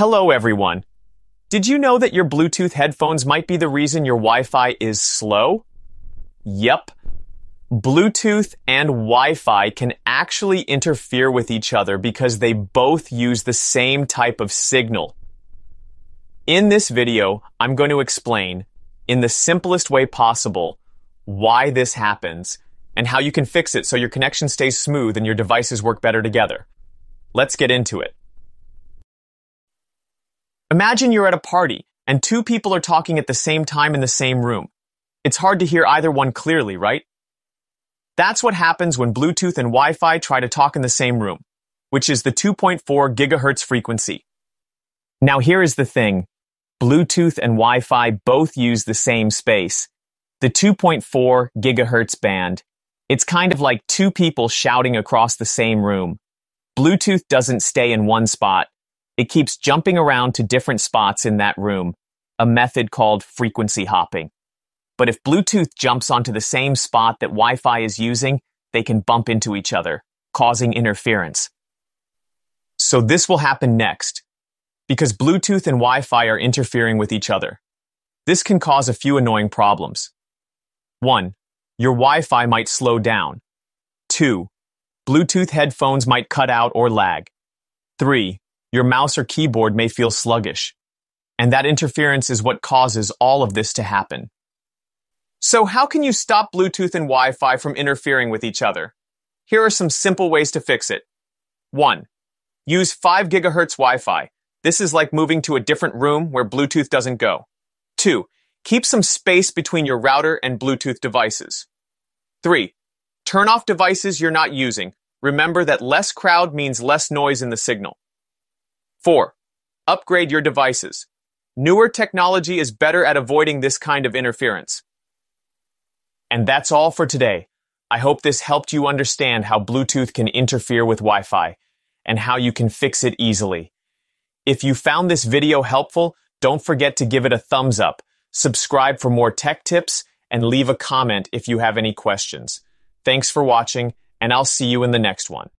Hello, everyone. Did you know that your Bluetooth headphones might be the reason your Wi-Fi is slow? Yep. Bluetooth and Wi-Fi can actually interfere with each other because they both use the same type of signal. In this video, I'm going to explain, in the simplest way possible, why this happens and how you can fix it so your connection stays smooth and your devices work better together. Let's get into it. Imagine you're at a party and two people are talking at the same time in the same room. It's hard to hear either one clearly, right? That's what happens when Bluetooth and Wi-Fi try to talk in the same room, which is the 2.4 gigahertz frequency. Now here is the thing. Bluetooth and Wi-Fi both use the same space, the 2.4 gigahertz band. It's kind of like two people shouting across the same room. Bluetooth doesn't stay in one spot. It keeps jumping around to different spots in that room, a method called frequency hopping. But if Bluetooth jumps onto the same spot that Wi-Fi is using, they can bump into each other, causing interference. So this will happen next, because Bluetooth and Wi-Fi are interfering with each other. This can cause a few annoying problems. 1. Your Wi-Fi might slow down. 2. Bluetooth headphones might cut out or lag. 3 your mouse or keyboard may feel sluggish. And that interference is what causes all of this to happen. So how can you stop Bluetooth and Wi-Fi from interfering with each other? Here are some simple ways to fix it. 1. Use 5 GHz Wi-Fi. This is like moving to a different room where Bluetooth doesn't go. 2. Keep some space between your router and Bluetooth devices. 3. Turn off devices you're not using. Remember that less crowd means less noise in the signal. 4. Upgrade your devices. Newer technology is better at avoiding this kind of interference. And that's all for today. I hope this helped you understand how Bluetooth can interfere with Wi-Fi and how you can fix it easily. If you found this video helpful, don't forget to give it a thumbs up, subscribe for more tech tips, and leave a comment if you have any questions. Thanks for watching, and I'll see you in the next one.